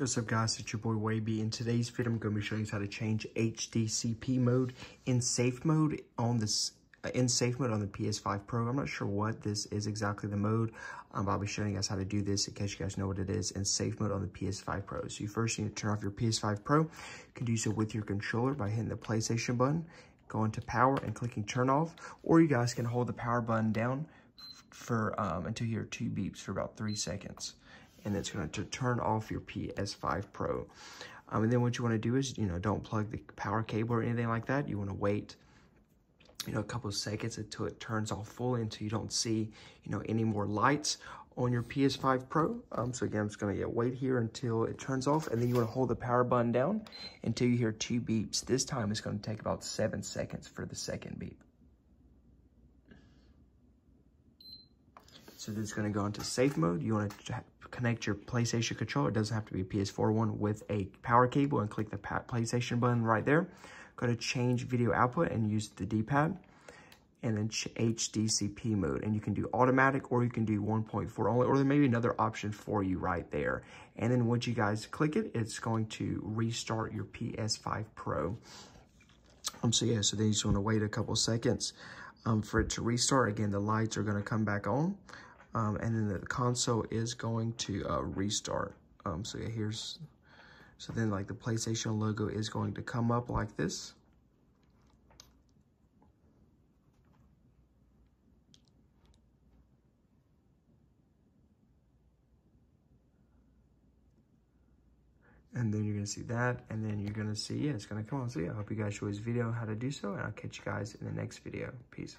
What's up guys, it's your boy Wavy. In today's video, I'm going to be showing you how to change HDCP mode in safe mode on this uh, in safe mode on the PS5 Pro. I'm not sure what this is exactly the mode, um, but I'll be showing you guys how to do this in case you guys know what it is in safe mode on the PS5 Pro. So you first need to turn off your PS5 Pro. You can do so with your controller by hitting the PlayStation button, going to power and clicking turn off, or you guys can hold the power button down for um, until you hear two beeps for about three seconds and it's going to turn off your PS5 Pro. Um, and then what you want to do is, you know, don't plug the power cable or anything like that. You want to wait, you know, a couple of seconds until it turns off fully until you don't see, you know, any more lights on your PS5 Pro. Um, so again, I'm just going to wait here until it turns off. And then you want to hold the power button down until you hear two beeps. This time it's going to take about seven seconds for the second beep. So this is going to go into safe mode. You want to connect your PlayStation controller. It doesn't have to be PS4 one with a power cable and click the PlayStation button right there. Go to change video output and use the D-pad and then HDCP mode. And you can do automatic or you can do 1.4 only, or there may be another option for you right there. And then once you guys click it, it's going to restart your PS5 Pro. Um, so yeah, so then you just want to wait a couple seconds um, for it to restart. Again, the lights are going to come back on. Um, and then the console is going to uh, restart. Um, so yeah, here's, so then like the PlayStation logo is going to come up like this. and then you're gonna see that and then you're gonna see yeah it's gonna come on so yeah i hope you guys enjoy this video how to do so and i'll catch you guys in the next video peace